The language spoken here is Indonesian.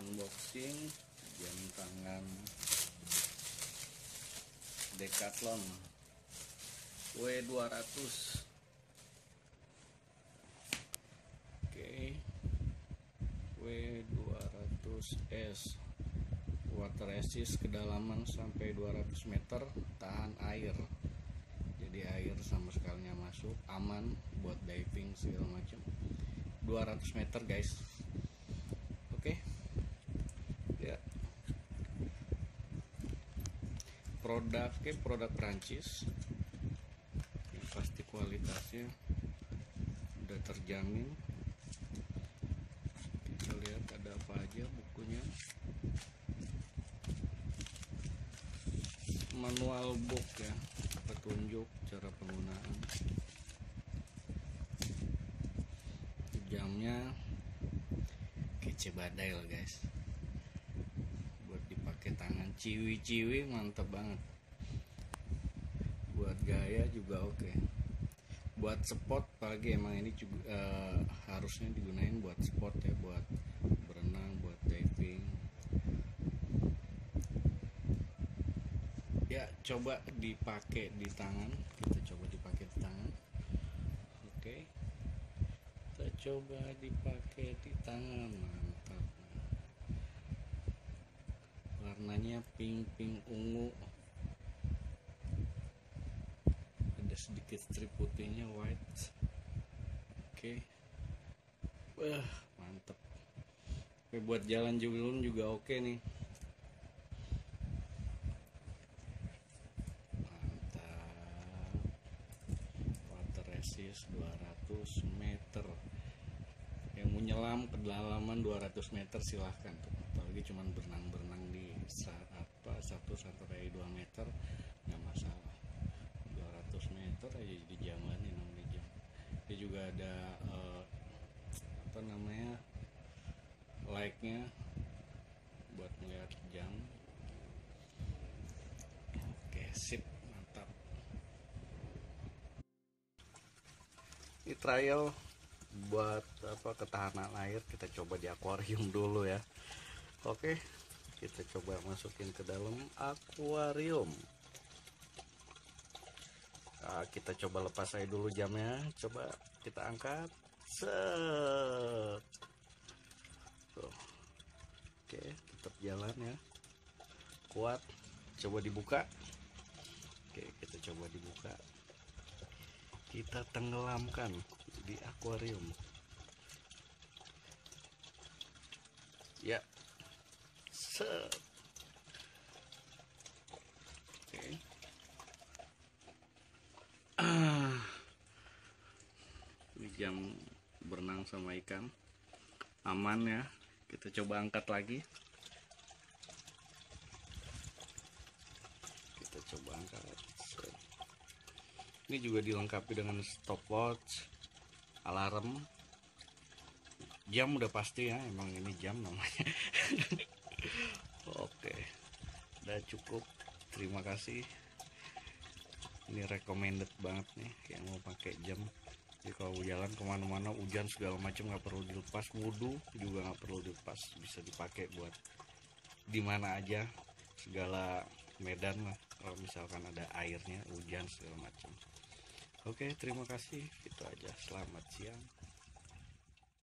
unboxing jam tangan Decathlon W200 oke. W200S water resist kedalaman sampai 200 meter tahan air. Jadi air sama sekali masuk aman buat diving segala macam. 200 meter guys oke ya produknya produk Prancis yang pasti kualitasnya udah terjamin. Kita lihat ada apa aja bukunya. Manual book ya petunjuk cara penggunaan. Jamnya kece badai guys. Buat dipakai tangan. Ciwi-ciwi mantep banget buat gaya juga oke. Buat spot pagi emang ini juga uh, harusnya digunain buat spot ya buat berenang buat diving. Ya coba dipakai di tangan kita coba dipakai di tangan. Oke. Okay. kita coba dipakai di tangan mantap. Warnanya pink pink ungu ada sedikit strip putihnya white. Oke. Okay. wah mantap Oke, buat jalan juga juga oke okay nih resist 200 meter. Yang menyelam kedalaman 200 meter silahkan apalagi cuman berenang-berenang di saat apa 1 sampai 2 meter masalah 200 meter aja jadi jaman ini namanya jam dia juga ada uh, apa namanya like nya buat melihat jam. Oke sip mantap. Ini trial buat apa ketahanan air. Kita coba di akuarium dulu ya. Oke kita coba masukin ke dalam akuarium. Nah, kita coba lepas aja dulu jamnya. Coba kita angkat. Set tuh oke tetap jalan ya. Kuat. Coba dibuka. Oke kita coba dibuka. Kita tenggelamkan di akuarium. Ya. Set. Oke. Ah. Ini jam berenang sama ikan. Aman ya. Kita coba angkat lagi kita coba angkat set ini juga dilengkapi dengan stopwatch alarm. Jam udah pasti ya emang ini jam namanya. Oke udah cukup. Terima kasih. Ini recommended banget nih yang mau pakai jam. Jadi kalau jalan ke mana-mana hujan segala macam nggak perlu dilepas. Wudhu juga nggak perlu dilepas bisa dipakai buat di mana aja. Segala medan lah kalau misalkan ada airnya hujan segala macam. Oke terima kasih. Itu aja. Selamat siang